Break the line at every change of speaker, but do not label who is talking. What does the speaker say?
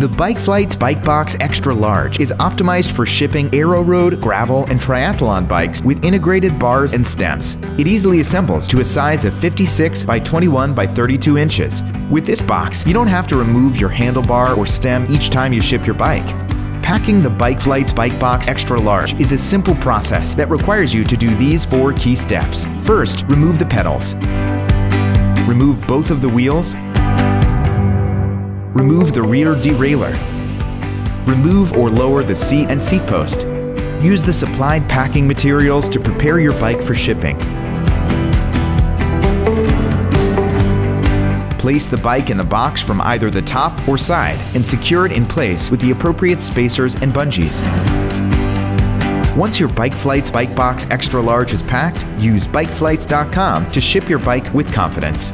The Bikeflights Bike Box Extra Large is optimized for shipping aero road, gravel, and triathlon bikes with integrated bars and stems. It easily assembles to a size of 56 by 21 by 32 inches. With this box, you don't have to remove your handlebar or stem each time you ship your bike. Packing the Bikeflights Bike Box Extra Large is a simple process that requires you to do these four key steps. First, remove the pedals. Remove both of the wheels Remove the rear derailleur. Remove or lower the seat and seat post. Use the supplied packing materials to prepare your bike for shipping. Place the bike in the box from either the top or side and secure it in place with the appropriate spacers and bungees. Once your Bikeflights Bike Box Extra Large is packed, use bikeflights.com to ship your bike with confidence.